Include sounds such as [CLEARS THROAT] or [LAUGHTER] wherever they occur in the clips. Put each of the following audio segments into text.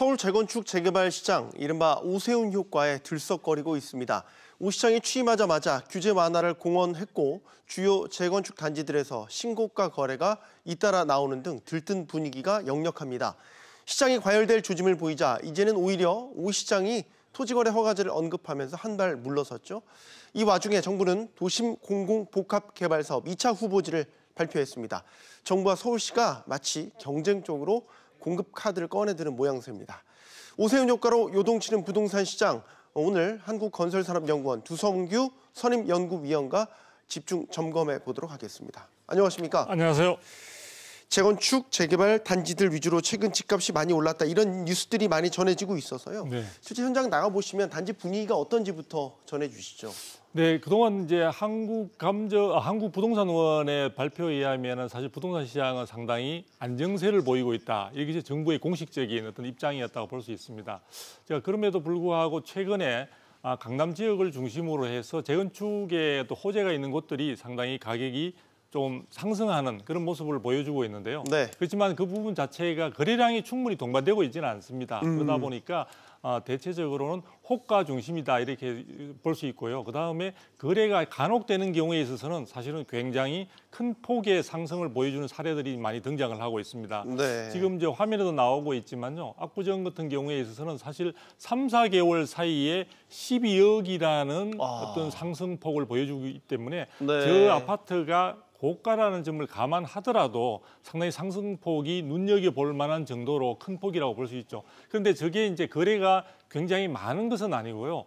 서울 재건축 재개발 시장 이른바 오세훈 효과에 들썩거리고 있습니다. 오 시장이 취임하자마자 규제 완화를 공언했고 주요 재건축 단지들에서 신고가 거래가 잇따라 나오는 등 들뜬 분위기가 역력합니다. 시장이 과열될 조짐을 보이자 이제는 오히려 오 시장이 토지거래 허가제를 언급하면서 한 발 물러섰죠. 이 와중에 정부는 도심 공공복합개발 사업 2차 후보지를 발표했습니다. 정부와 서울시가 마치 경쟁적으로 공급 카드를 꺼내드는 모양새입니다. 오세훈 효과로 요동치는 부동산 시장 오늘 한국건설산업연구원 두성규 선임연구위원과 집중 점검해 보도록 하겠습니다. 안녕하십니까? 안녕하세요. 재건축, 재개발 단지들 위주로 최근 집값이 많이 올랐다 이런 뉴스들이 많이 전해지고 있어서요. 네. 실제 현장 나가 보시면 단지 분위기가 어떤지부터 전해주시죠. 네, 그동안 이제 한국 감저 아, 한국 부동산 원의 발표에 의하면 사실 부동산 시장은 상당히 안정세를 보이고 있다. 이게 이제 정부의 공식적인 어떤 입장이었다고 볼 수 있습니다. 제가 그럼에도 불구하고 최근에 아, 강남 지역을 중심으로 해서 재건축에 또 호재가 있는 곳들이 상당히 가격이 좀 상승하는 그런 모습을 보여주고 있는데요. 네. 그렇지만 그 부분 자체가 거래량이 충분히 동반되고 있지는 않습니다. 음. 그러다 보니까 어, 대체적으로는 호가 중심이다 이렇게 볼 수 있고요. 그 다음에 거래가 간혹 되는 경우에 있어서는 사실은 굉장히 큰 폭의 상승을 보여주는 사례들이 많이 등장을 하고 있습니다. 네. 지금 이제 화면에도 나오고 있지만요. 압구정 같은 경우에 있어서는 사실 3, 4개월 사이에 12억이라는 아. 어떤 상승폭을 보여주기 때문에 네. 저 아파트가 고가라는 점을 감안하더라도 상당히 상승폭이 눈여겨볼 만한 정도로 큰 폭이라고 볼 수 있죠. 그런데 저게 이제 거래가 굉장히 많은 것은 아니고요.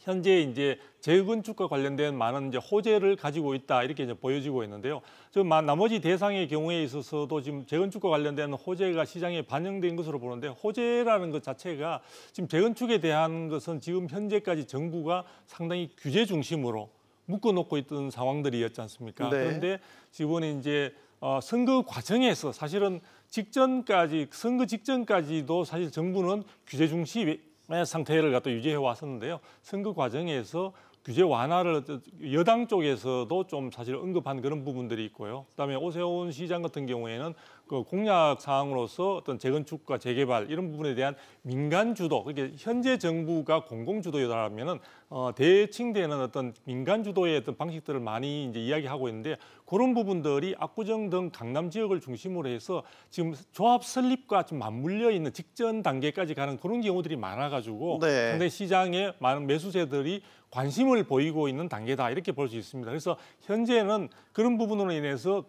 현재 이제 재건축과 관련된 많은 이제 호재를 가지고 있다 이렇게 이제 보여지고 있는데요. 저 마- 나머지 대상의 경우에 있어서도 지금 재건축과 관련된 호재가 시장에 반영된 것으로 보는데 호재라는 것 자체가 지금 재건축에 대한 것은 지금 현재까지 정부가 상당히 규제 중심으로 묶어놓고 있던 상황들이었지 않습니까? 네. 그런데 지금은 이제 어, 선거 과정에서 사실은 직전까지 선거 직전까지도 사실 정부는 규제 중심의 상태를 갖다 유지해 왔었는데요. 선거 과정에서 규제 완화를 여당 쪽에서도 좀 사실 언급한 그런 부분들이 있고요. 그다음에 오세훈 시장 같은 경우에는 그 공약 사항으로서 어떤 재건축과 재개발 이런 부분에 대한 민간 주도, 그게 현재 정부가 공공 주도라면은 어, 대칭되는 어떤 민간 주도의 어떤 방식들을 많이 이제 이야기하고 있는데 그런 부분들이 압구정 등 강남 지역을 중심으로 해서 지금 조합 설립과 좀 맞물려 있는 직전 단계까지 가는 그런 경우들이 많아가지고 네. 상당히 시장에 많은 매수세들이 관심을 보이고 있는 단계다 이렇게 볼 수 있습니다. 그래서 현재는 그런 부분으로 인해서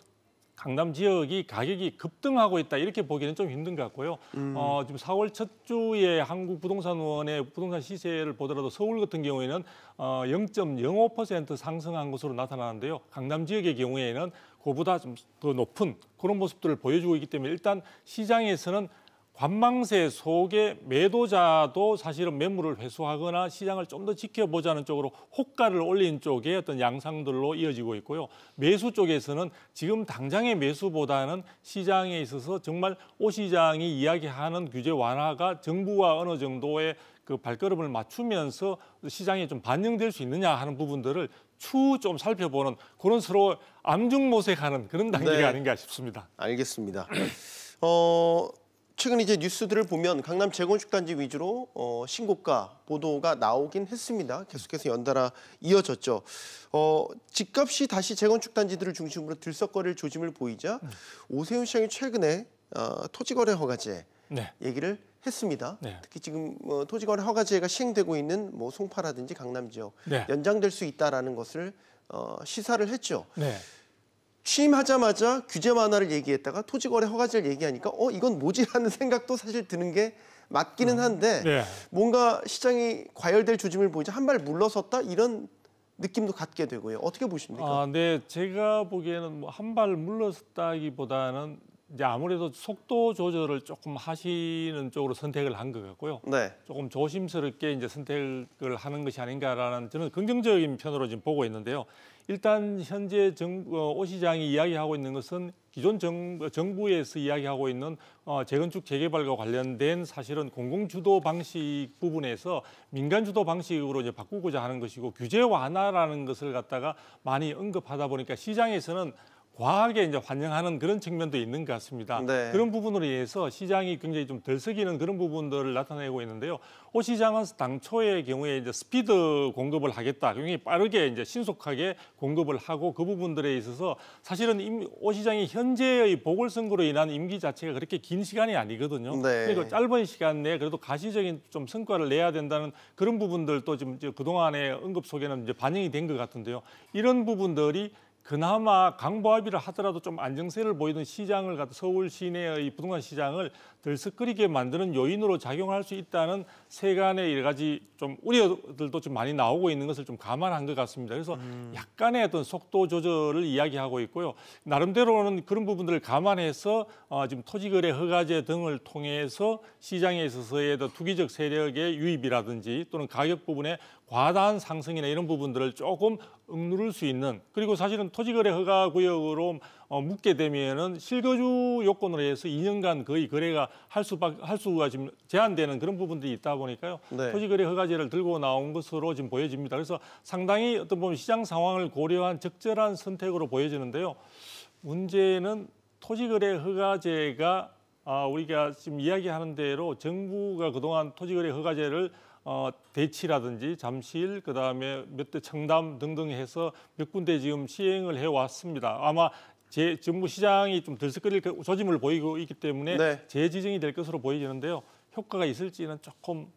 강남 지역이 가격이 급등하고 있다 이렇게 보기는 좀 힘든 것 같고요. 어, 지금 4월 첫 주에 한국 부동산원의 부동산 시세를 보더라도 서울 같은 경우에는 어, 0.05% 상승한 것으로 나타나는데요. 강남 지역의 경우에는 그보다 좀 더 높은 그런 모습들을 보여주고 있기 때문에 일단 시장에서는 관망세 속에 매도자도 사실은 매물을 회수하거나 시장을 좀 더 지켜보자는 쪽으로 호가를 올린 쪽의 어떤 양상들로 이어지고 있고요. 매수 쪽에서는 지금 당장의 매수보다는 시장에 있어서 정말 오 시장이 이야기하는 규제 완화가 정부와 어느 정도의 그 발걸음을 맞추면서 시장에 좀 반영될 수 있느냐 하는 부분들을 추후 좀 살펴보는 그런 서로 암중모색하는 그런 단계가 네. 아닌가 싶습니다. 알겠습니다. [CLEARS THROAT] 어, 최근 이제 뉴스들을 보면 강남 재건축 단지 위주로 어, 신고가 보도가 나오긴 했습니다. 계속해서 연달아 이어졌죠. 어, 집값이 다시 재건축 단지들을 중심으로 들썩거릴 조짐을 보이자 오세훈 시장이 최근에 어, 토지거래 허가제 네. 얘기를 했습니다. 네. 특히 지금 뭐 토지거래 허가제가 시행되고 있는 뭐 송파라든지 강남 지역 네. 연장될 수 있다라는 것을 어, 시사를 했죠. 네. 취임하자마자 규제 완화를 얘기했다가 토지거래 허가제를 얘기하니까 어 이건 뭐지라는 [LAUGHS] 생각도 사실 드는 게 맞기는 한데 네. 뭔가 시장이 과열될 조짐을 보이자 한 발 물러섰다 이런 느낌도 갖게 되고요. 어떻게 보십니까? 아, 네, 제가 보기에는 뭐 한 발 물러섰다기보다는 이제 아무래도 속도 조절을 조금 하시는 쪽으로 선택을 한 것 같고요. 네. 조금 조심스럽게 이제 선택을 하는 것이 아닌가라는 저는 긍정적인 편으로 지금 보고 있는데요. 일단 현재 정, 어, 오 시장이 이야기하고 있는 것은 기존 정, 정부에서 이야기하고 있는 어, 재건축 재개발과 관련된 사실은 공공 주도 방식 부분에서 민간 주도 방식으로 이제 바꾸고자 하는 것이고 규제 완화라는 것을 갖다가 많이 언급하다 보니까 시장에서는 과하게 이제 환영하는 그런 측면도 있는 것 같습니다. 네. 그런 부분으로 인해서 시장이 굉장히 좀 들썩이는 그런 부분들을 나타내고 있는데요. 오 시장은 당초의 경우에 이제 스피드 공급을 하겠다, 굉장히 빠르게 이제 신속하게 공급을 하고 그 부분들에 있어서 사실은 임, 오 시장이 현재의 보궐선거로 인한 임기 자체가 그렇게 긴 시간이 아니거든요. 네. 그리고 짧은 시간 내에 그래도 가시적인 좀 성과를 내야 된다는 그런 부분들도 지금 그동안의 언급 속에는 이제 반영이 된 것 같은데요. 이런 부분들이 그나마 강보합의를 하더라도 좀 안정세를 보이던 시장을 갖다 서울 시내의 부동산 시장을 들썩거리게 만드는 요인으로 작용할 수 있다는 세간의 여러 가지 좀 우려들도 좀 많이 나오고 있는 것을 좀 감안한 것 같습니다. 그래서 약간의 어떤 속도 조절을 이야기하고 있고요. 나름대로는 그런 부분들을 감안해서 어, 지금 토지거래 허가제 등을 통해서 시장에 있어서의 더 투기적 세력의 유입이라든지 또는 가격 부분에 과다한 상승이나 이런 부분들을 조금 억누를 수 있는 그리고 사실은 토지거래 허가 구역으로 어, 묻게 되면은 실거주 요건으로 해서 2년간 거의 거래가 할 수밖 할 수가 지금 제한되는 그런 부분들이 있다 보니까요. 네. 토지거래 허가제를 들고 나온 것으로 지금 보여집니다. 그래서 상당히 어떤 보면 시장 상황을 고려한 적절한 선택으로 보여지는데요. 문제는 토지거래 허가제가 아, 우리가 지금 이야기하는 대로 정부가 그동안 토지거래 허가제를 어, 대치라든지 잠실 그다음에 몇 대 청담 등등 해서 몇 군데 지금 시행을 해 왔습니다. 아마 제 정부 시장이 좀 들썩거릴 그 조짐을 보이고 있기 때문에 네. 재지정이 될 것으로 보이는데요. 효과가 있을지는 조금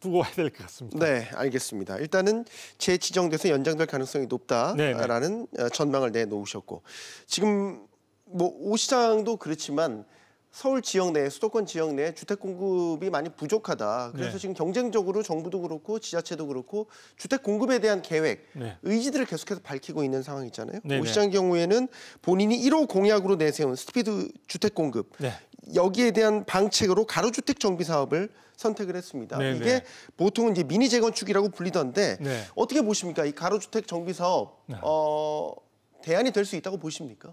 두고 봐야 될 것 같습니다. 네, 알겠습니다. 일단은 재지정돼서 연장될 가능성이 높다라는 어, 전망을 내놓으셨고 지금 뭐 오 시장도 그렇지만 서울 지역 내 수도권 지역 내 주택 공급이 많이 부족하다. 그래서 네. 지금 경쟁적으로 정부도 그렇고 지자체도 그렇고 주택 공급에 대한 계획, 네. 의지들을 계속해서 밝히고 있는 상황이잖아요. 네네. 오 시장 경우에는 본인이 1호 공약으로 내세운 스피드 주택 공급 네. 여기에 대한 방책으로 가로주택 정비 사업을 선택을 했습니다. 네네. 이게 보통은 이제 미니 재건축이라고 불리던데 네. 어떻게 보십니까? 이 가로주택 정비 사업 네. 어, 대안이 될 수 있다고 보십니까?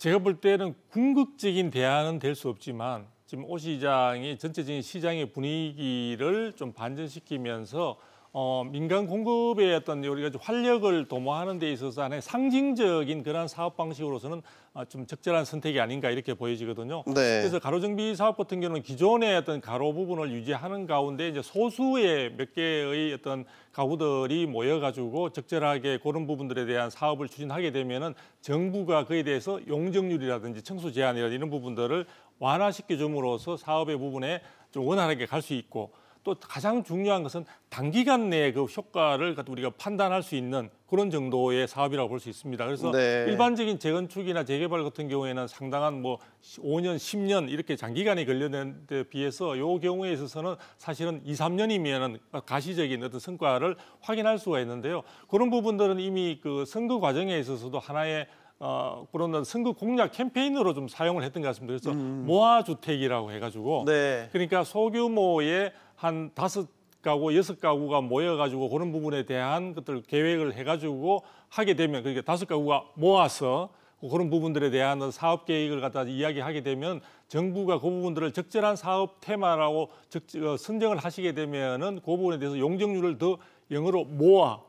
제가 볼 때는 궁극적인 대안은 될 수 없지만 지금 오 시장이 전체적인 시장의 분위기를 좀 반전시키면서 어, 민간 공급의 어떤 우리가 좀 활력을 도모하는 데 있어서 하나의 상징적인 그런 사업 방식으로서는 아, 좀 적절한 선택이 아닌가 이렇게 보여지거든요. 네. 그래서 가로정비 사업 같은 경우는 기존의 어떤 가로 부분을 유지하는 가운데 이제 소수의 몇 개의 어떤 가구들이 모여가지고 적절하게 그런 부분들에 대한 사업을 추진하게 되면은 정부가 그에 대해서 용적률이라든지 청수 제한이라든지 이런 부분들을 완화시켜 줌으로써 사업의 부분에 좀 원활하게 갈 수 있고 또 가장 중요한 것은 단기간 내에 그 효과를 우리가 판단할 수 있는 그런 정도의 사업이라고 볼 수 있습니다. 그래서 네. 일반적인 재건축이나 재개발 같은 경우에는 상당한 뭐 5년, 10년 이렇게 장기간이 걸리는 데 비해서 요 경우에 있어서는 사실은 2, 3년이면은 가시적인 어떤 성과를 확인할 수가 있는데요. 그런 부분들은 이미 그 선거 과정에 있어서도 하나의 어, 그런 선거 공략 캠페인으로 좀 사용을 했던 것 같습니다. 그래서 모아주택이라고 해가지고 네. 그러니까 소규모의 한 다섯 가구, 여섯 가구가 모여가지고 그런 부분에 대한 것들 계획을 해가지고 하게 되면 그러니까 다섯 가구가 모아서 그런 부분들에 대한 사업 계획을 갖다 이야기하게 되면 정부가 그 부분들을 적절한 사업 테마라고 적, 어, 선정을 하시게 되면은 그 부분에 대해서 용적률을 더 영어로 모아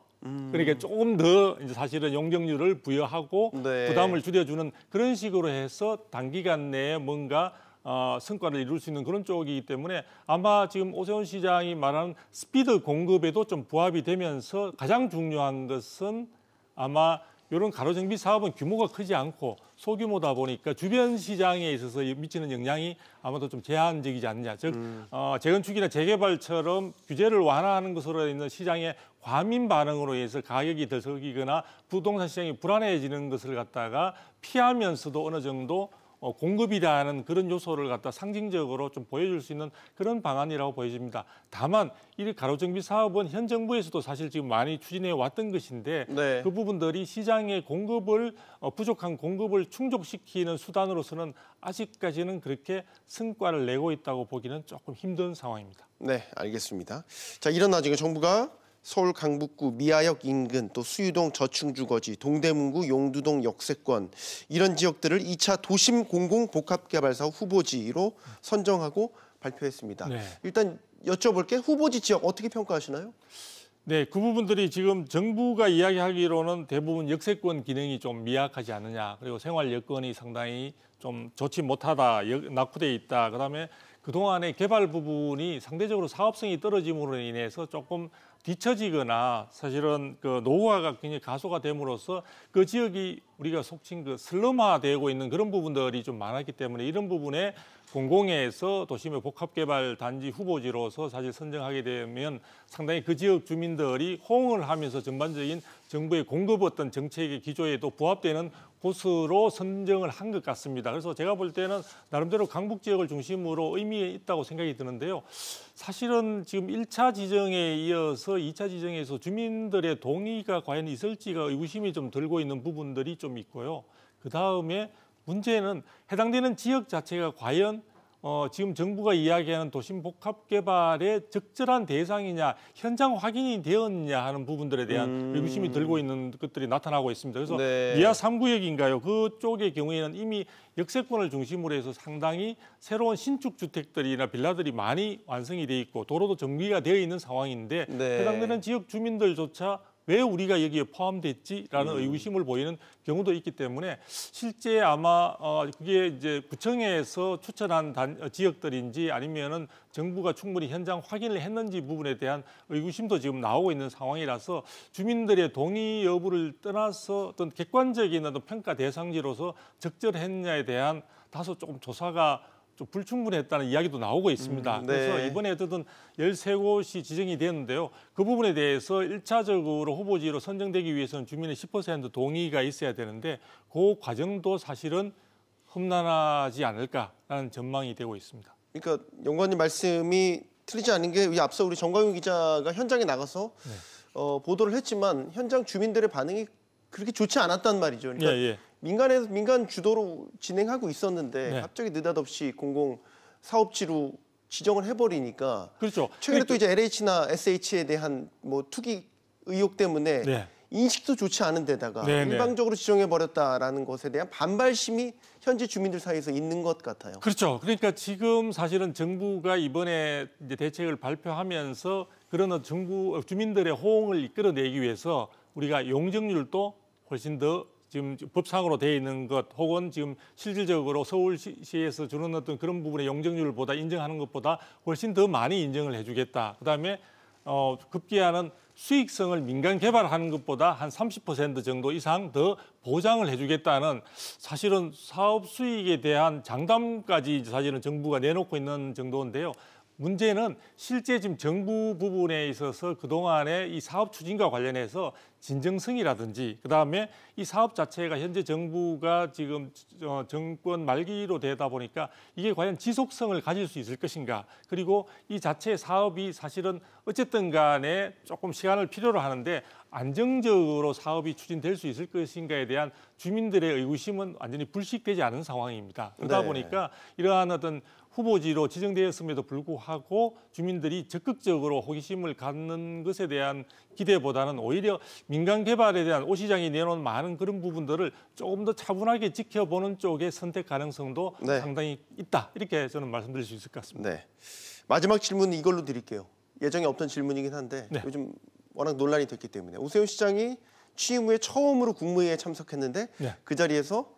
그러니까 조금 더 이제 사실은 용적률을 부여하고 네. 부담을 줄여주는 그런 식으로 해서 단기간 내에 뭔가 어, 성과를 이룰 수 있는 그런 쪽이기 때문에 아마 지금 오세훈 시장이 말하는 스피드 공급에도 좀 부합이 되면서 가장 중요한 것은 아마 이런 가로정비 사업은 규모가 크지 않고 소규모다 보니까 주변 시장에 있어서 미치는 영향이 아마도 좀 제한적이지 않느냐. 즉, 어, 재건축이나 재개발처럼 규제를 완화하는 것으로 있는 시장의 과민 반응으로 인해서 가격이 들썩이거나 부동산 시장이 불안해지는 것을 갖다가 피하면서도 어느 정도 어, 공급이라는 그런 요소를 갖다 상징적으로 좀 보여줄 수 있는 그런 방안이라고 보여집니다. 다만 이 가로정비 사업은 현 정부에서도 사실 지금 많이 추진해 왔던 것인데 네. 그 부분들이 시장의 공급을 어, 부족한 공급을 충족시키는 수단으로서는 아직까지는 그렇게 성과를 내고 있다고 보기는 조금 힘든 상황입니다. 네, 알겠습니다. 자, 이런 나중에 정부가 서울 강북구 미아역 인근 또 수유동 저층주거지 동대문구 용두동 역세권 이런 지역들을 2차 도심 공공 복합개발사 후보지로 선정하고 발표했습니다. 네. 일단 여쭤볼 게 후보지 지역 어떻게 평가하시나요? 네, 그 부분들이 지금 정부가 이야기하기로는 대부분 역세권 기능이 좀 미약하지 않느냐, 그리고 생활 여건이 상당히 좀 좋지 못하다, 낙후돼 있다. 그다음에 그동안의 개발 부분이 상대적으로 사업성이 떨어짐으로 인해서 조금 뒤처지거나 사실은 그 노후화가 굉장히 가소가 됨으로써 그 지역이 우리가 속칭 그 슬럼화되고 있는 그런 부분들이 좀 많았기 때문에 이런 부분에 공공에서 도심의 복합개발 단지 후보지로서 사실 선정하게 되면 상당히 그 지역 주민들이 호응을 하면서 전반적인 정부의 공급 어떤 정책의 기조에도 부합되는 곳으로 선정을 한 것 같습니다. 그래서 제가 볼 때는 나름대로 강북 지역을 중심으로 의미 있다고 생각이 드는데요. 사실은 지금 1차 지정에 이어서 2차 지정에서 주민들의 동의가 과연 있을지가 의구심이 좀 들고 있는 부분들이 좀 있고요. 그 다음에 문제는 해당되는 지역 자체가 과연 어, 지금 정부가 이야기하는 도심 복합 개발의 적절한 대상이냐, 현장 확인이 되었냐 하는 부분들에 대한 음... 의구심이 들고 있는 것들이 나타나고 있습니다. 그래서 네. 미아 3구역인가요? 그쪽의 경우에는 이미 역세권을 중심으로 해서 상당히 새로운 신축 주택들이나 빌라들이 많이 완성이 돼 있고 도로도 정비가 되어 있는 상황인데 네. 해당되는 지역 주민들조차 왜 우리가 여기에 포함됐지라는 음. 의구심을 보이는 경우도 있기 때문에 실제 아마 어 그게 이제 구청에서 추천한 단, 어, 지역들인지 아니면은 정부가 충분히 현장 확인을 했는지 부분에 대한 의구심도 지금 나오고 있는 상황이라서 주민들의 동의 여부를 떠나서 어떤 객관적인 어떤 평가 대상지로서 적절했냐에 대한 다소 조금 조사가 좀 불충분했다는 이야기도 나오고 있습니다. 음, 네. 그래서 이번에 어쨌든 13곳이 지정이 되었는데요. 그 부분에 대해서 일차적으로 후보지로 선정되기 위해서는 주민의 10% 동의가 있어야 되는데 그 과정도 사실은 험난하지 않을까라는 전망이 되고 있습니다. 그러니까 영관님 말씀이 틀리지 않은 게 앞서 우리 정광윤 기자가 현장에 나가서 네. 어, 보도를 했지만 현장 주민들의 반응이 그렇게 좋지 않았단 말이죠. 그러니까 예, 예. 민간에서 민간 주도로 진행하고 있었는데 네. 갑자기 느닷없이 공공 사업지로 지정을 해버리니까 그렇죠. 최근에 또 이제 LH나 SH에 대한 뭐 투기 의혹 때문에 네. 인식도 좋지 않은 데다가 네, 네. 일방적으로 지정해 버렸다라는 것에 대한 반발심이 현재 주민들 사이에서 있는 것 같아요. 그렇죠. 그러니까 지금 사실은 정부가 이번에 이제 대책을 발표하면서 그런 정부 주민들의 호응을 이끌어내기 위해서 우리가 용적률도 훨씬 더 지금 법상으로 되어 있는 것 혹은 지금 실질적으로 서울시에서 주는 어떤 그런 부분의 용적률보다 인정하는 것보다 훨씬 더 많이 인정을 해주겠다. 그다음에 어, 급기야는 수익성을 민간 개발하는 것보다 한 30% 정도 이상 더 보장을 해주겠다는 사실은 사업 수익에 대한 장담까지 사실은 정부가 내놓고 있는 정도인데요. 문제는 실제 지금 정부 부분에 있어서 그동안의 이 사업 추진과 관련해서 진정성이라든지 그다음에 이 사업 자체가 현재 정부가 지금 어, 정권 말기로 되다 보니까 이게 과연 지속성을 가질 수 있을 것인가 그리고 이 자체 사업이 사실은 어쨌든 간에 조금 시간을 필요로 하는데 안정적으로 사업이 추진될 수 있을 것인가에 대한 주민들의 의구심은 완전히 불식되지 않은 상황입니다. 그러다 네. 보니까 이러한 어떤 후보지로 지정되었음에도 불구하고 주민들이 적극적으로 호기심을 갖는 것에 대한 기대보다는 오히려 민간 개발에 대한 오 시장이 내놓은 많은 그런 부분들을 조금 더 차분하게 지켜보는 쪽의 선택 가능성도 네. 상당히 있다 이렇게 저는 말씀드릴 수 있을 것 같습니다. 네. 마지막 질문은 이걸로 드릴게요. 예정에 없던 질문이긴 한데 네. 요즘 워낙 논란이 됐기 때문에 오세훈 시장이 취임 후에 처음으로 국무회의에 참석했는데 네. 그 자리에서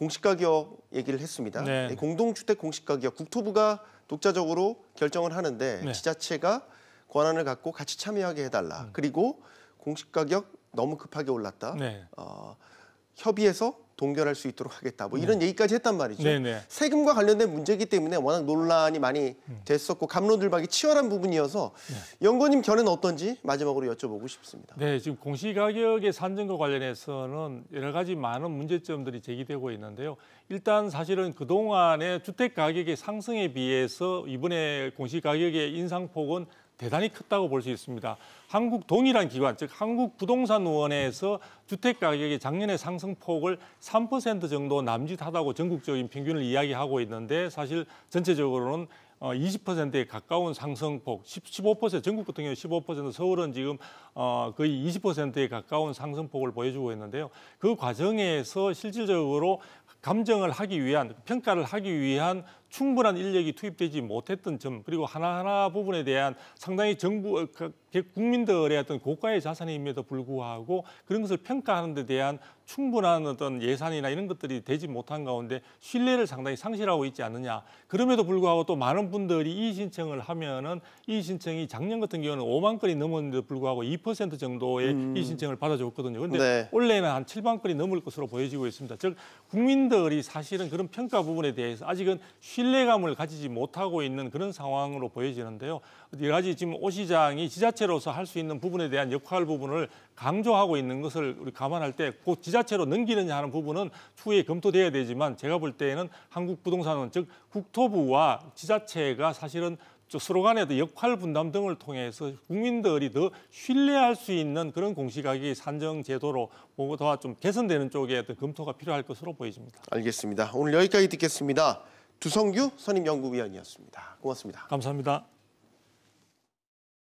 공시가격 얘기를 했습니다. 네. 공동주택 공시가격 국토부가 독자적으로 결정을 하는데 네. 지자체가 권한을 갖고 같이 참여하게 해달라. 음. 그리고 공시가격 너무 급하게 올랐다. 네. 어, 협의해서 동결할 수 있도록 하겠다. 뭐 이런 네. 얘기까지 했단 말이죠. 네, 네. 세금과 관련된 문제이기 때문에 워낙 논란이 많이 음. 됐었고 감론들박이 치열한 부분이어서 네. 연구님 견해는 어떤지 마지막으로 여쭤보고 싶습니다. 네, 지금 공시가격의 산정과 관련해서는 여러 가지 많은 문제점들이 제기되고 있는데요. 일단 사실은 그동안의 주택 가격의 상승에 비해서 이번에 공시가격의 인상폭은 대단히 컸다고 볼 수 있습니다. 한국 동일한 기관, 즉 한국 부동산원에서 주택 가격의 작년의 상승폭을 3% 정도 남짓하다고 전국적인 평균을 이야기하고 있는데 사실 전체적으로는 20%에 어, 가까운 상승폭, 15% 전국 같은 경우 15% 서울은 지금 어, 거의 20%에 가까운 상승폭을 보여주고 있는데요. 그 과정에서 실질적으로 감정을 하기 위한 평가를 하기 위한 충분한 인력이 투입되지 못했던 점 그리고 하나하나 부분에 대한 상당히 정부 어, 그 국민들의 어떤 고가의 자산임에도 불구하고 그런 것을 평가하는 데 대한 충분한 어떤 예산이나 이런 것들이 되지 못한 가운데 신뢰를 상당히 상실하고 있지 않느냐. 그럼에도 불구하고 또 많은 분들이 이의 신청을 하면은 이의 신청이 작년 같은 경우는 5만 건이 넘었는데도 불구하고 2% 정도의 이의 신청을 받아줬거든요. 그런데 네. 올해는 한 7만 건이 넘을 것으로 보여지고 있습니다. 즉 국민들이 사실은 그런 평가 부분에 대해서 아직은 신뢰 감을 가지지 못하고 있는 그런 상황으로 보여지는데요. 여러 가지 지금 오 시장이 지자체로서 할 수 있는 부분에 대한 역할 부분을 강조하고 있는 것을 우리 감안할 때 곧 지자체로 넘기느냐 하는 부분은 추후에 검토돼야 되지만 제가 볼 때에는 한국 부동산은 즉 국토부와 지자체가 사실은 저 서로 어떤 역할 분담 등을 통해서 국민들이 더 신뢰할 수 있는 그런 공시가격 산정 제도로 보고더 좀 개선되는 쪽에 검토가 필요할 것으로 보여집니다. 알겠습니다. 오늘 여기까지 듣겠습니다. 두성규 선임연구위원이었습니다. 고맙습니다. 감사합니다.